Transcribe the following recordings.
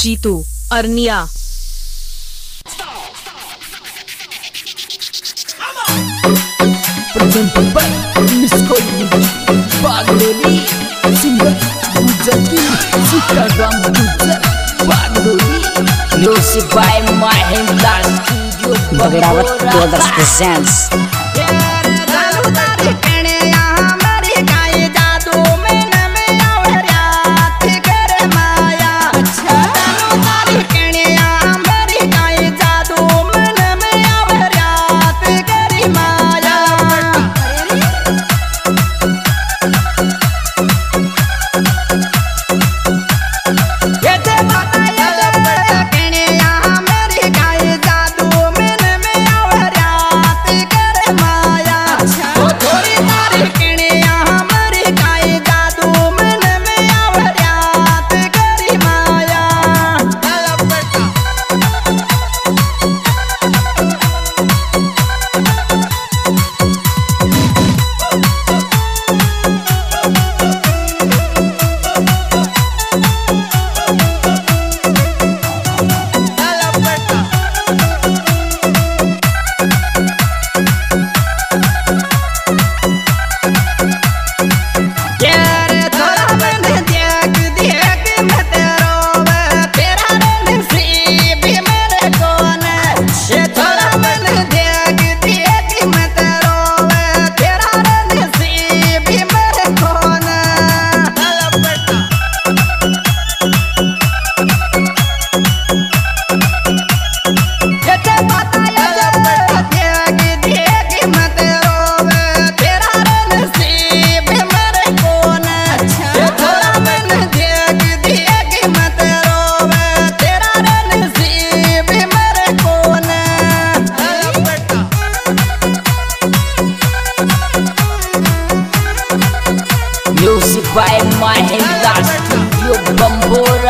Jitu Arniya presented by Miss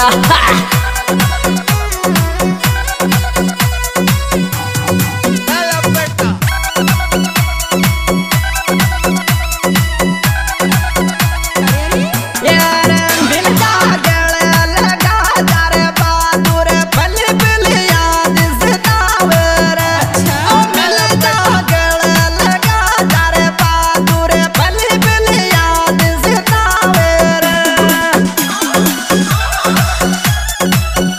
Bambora Jitu Arniya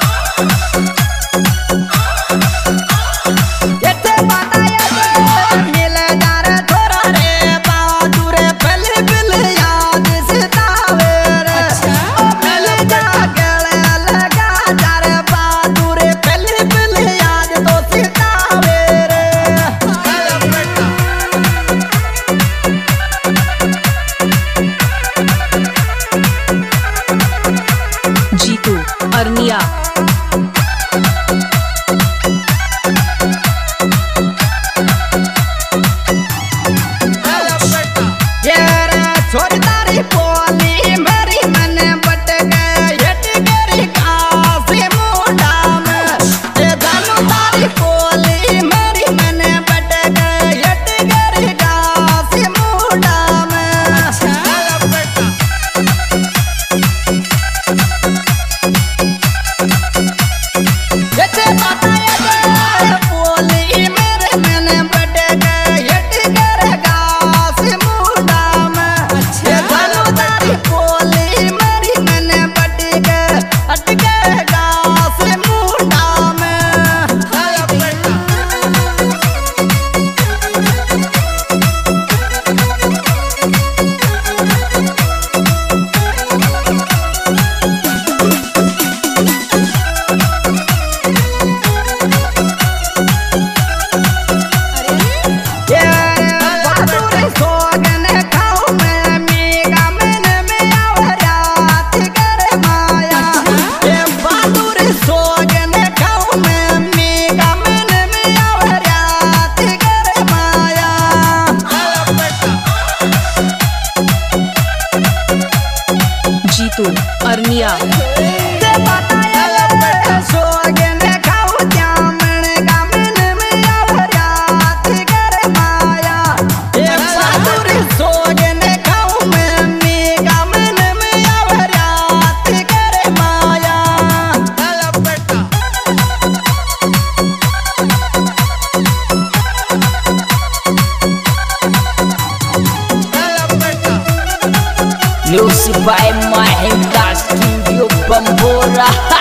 Lucy by my hand, that's you, Bambora.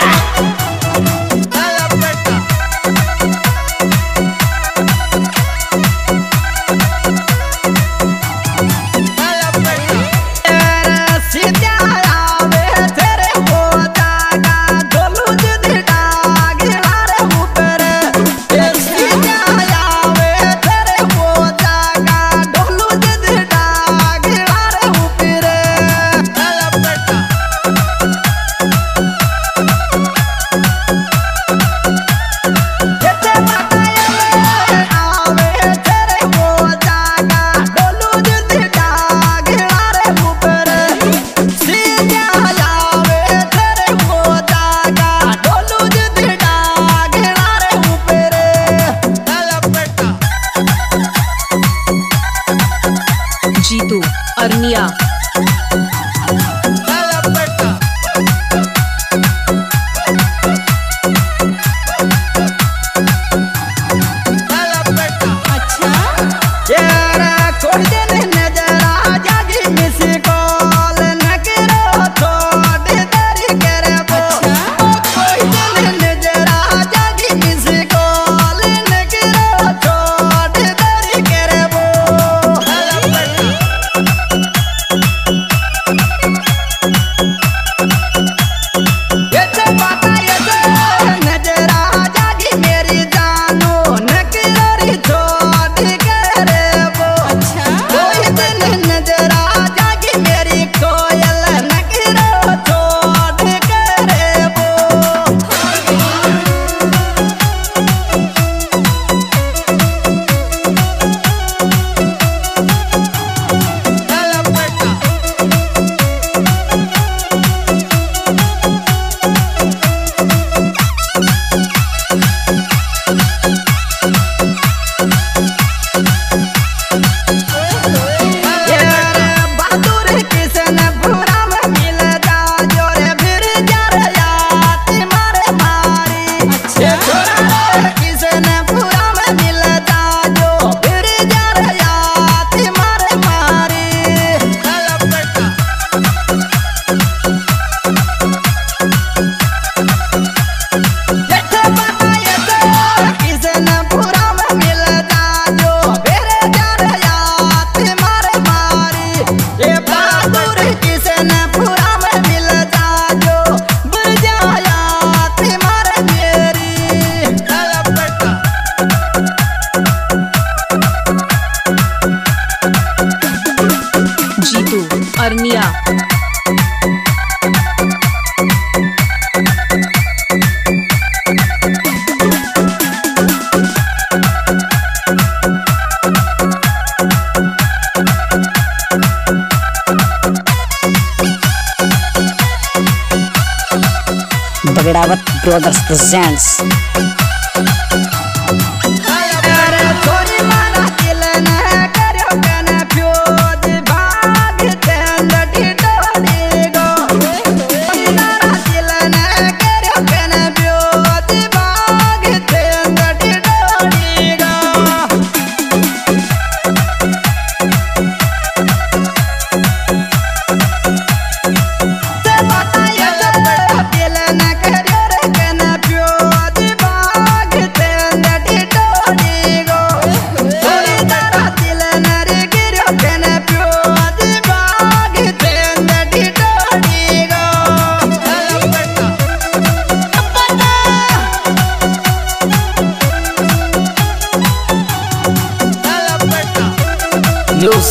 Brothers presents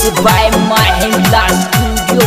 Music by Mahindra Studio